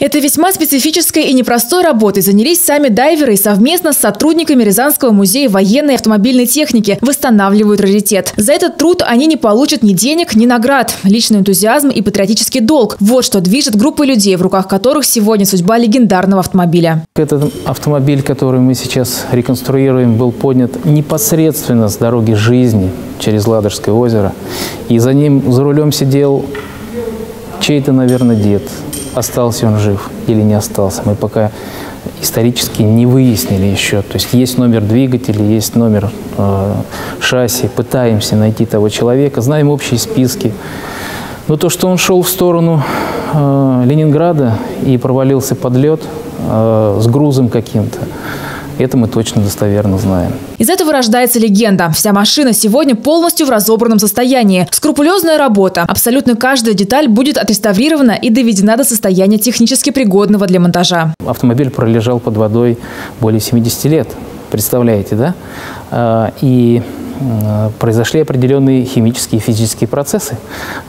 Этой весьма специфической и непростой работой занялись сами дайверы и совместно с сотрудниками Рязанского музея военной и автомобильной техники восстанавливают раритет. За этот труд они не получат ни денег, ни наград. Личный энтузиазм и патриотический долг – вот что движет группой людей, в руках которых сегодня судьба легендарного автомобиля. Этот автомобиль, который мы сейчас реконструируем, был поднят непосредственно с дороги жизни через Ладожское озеро. И за ним, за рулем сидел чей-то, наверное, дед – остался он жив или не остался. Мы пока исторически не выяснили еще. То есть есть номер двигателя, есть номер э, шасси. Пытаемся найти того человека, знаем общие списки. Но то, что он шел в сторону э, Ленинграда и провалился под лед э, с грузом каким-то, это мы точно достоверно знаем. Из этого рождается легенда. Вся машина сегодня полностью в разобранном состоянии. Скрупулезная работа. Абсолютно каждая деталь будет отреставрирована и доведена до состояния технически пригодного для монтажа. Автомобиль пролежал под водой более 70 лет. Представляете, да? А, и произошли определенные химические и физические процессы.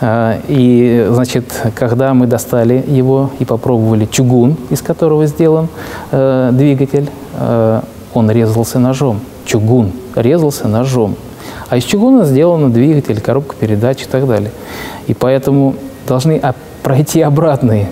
А, и, значит, когда мы достали его и попробовали чугун, из которого сделан э, двигатель, он резался ножом. Чугун резался ножом. А из чугуна сделан двигатель, коробка передач и так далее. И поэтому должны пройти обратные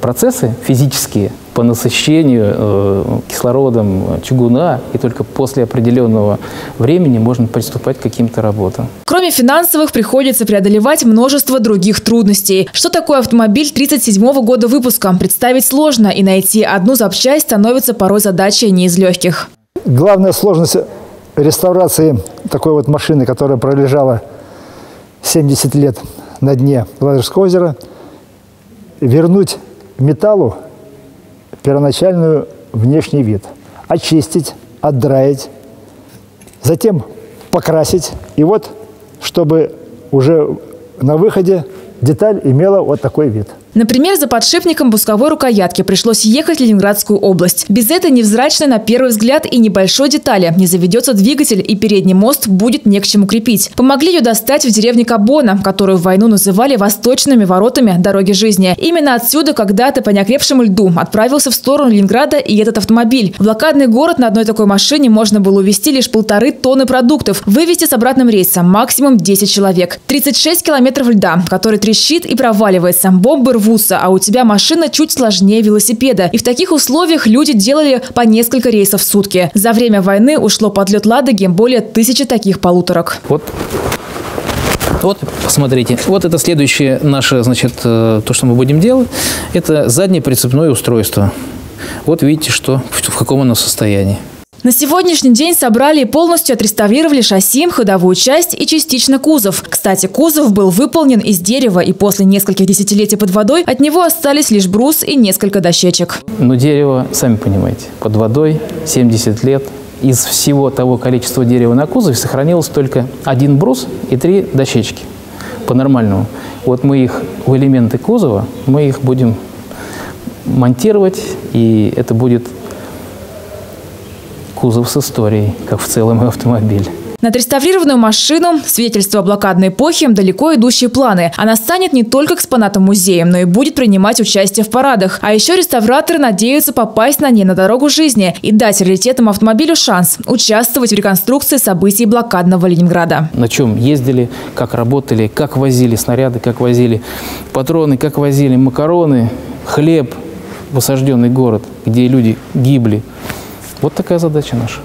процессы физические по насыщению э, кислородом чугуна, и только после определенного времени можно приступать к каким-то работам. Кроме финансовых, приходится преодолевать множество других трудностей. Что такое автомобиль 37 года выпуска, представить сложно, и найти одну запчасть становится порой задачей не из легких. Главная сложность реставрации такой вот машины, которая пролежала 70 лет на дне Ладожского озера, вернуть металлу первоначальную внешний вид, очистить, отдраить, затем покрасить. И вот, чтобы уже на выходе деталь имела вот такой вид – Например, за подшипником пусковой рукоятки пришлось ехать в Ленинградскую область. Без этой невзрачной на первый взгляд и небольшой детали не заведется двигатель и передний мост будет не к чему крепить. Помогли ее достать в деревне Кабона, которую в войну называли восточными воротами дороги жизни. Именно отсюда когда-то по неокрепшему льду отправился в сторону Ленинграда и этот автомобиль. В блокадный город на одной такой машине можно было увезти лишь полторы тонны продуктов, вывести с обратным рейсом максимум 10 человек. 36 километров льда, который трещит и проваливается. Бомбы рвутся, а у тебя машина чуть сложнее велосипеда. И в таких условиях люди делали по несколько рейсов в сутки. За время войны ушло под лед Ладоги более тысячи таких полуторок. Вот вот, посмотрите, вот это следующее наше, значит, э, то, что мы будем делать, это заднее прицепное устройство. Вот видите, что, в каком оно состоянии. На сегодняшний день собрали и полностью отреставрировали шасси, ходовую часть и частично кузов. Кстати, кузов был выполнен из дерева, и после нескольких десятилетий под водой от него остались лишь брус и несколько дощечек. Но дерево, сами понимаете, под водой 70 лет. Из всего того количества дерева на кузове сохранилось только один брус и три дощечки по-нормальному. Вот мы их в элементы кузова, мы их будем монтировать, и это будет кузов с историей, как в целом и автомобиль. На отреставрированную машину свидетельство о блокадной эпохе далеко идущие планы. Она станет не только экспонатом музея, но и будет принимать участие в парадах. А еще реставраторы надеются попасть на ней на дорогу жизни и дать раритетам автомобилю шанс участвовать в реконструкции событий блокадного Ленинграда. На чем ездили, как работали, как возили снаряды, как возили патроны, как возили макароны, хлеб в осажденный город, где люди гибли. Вот такая задача наша.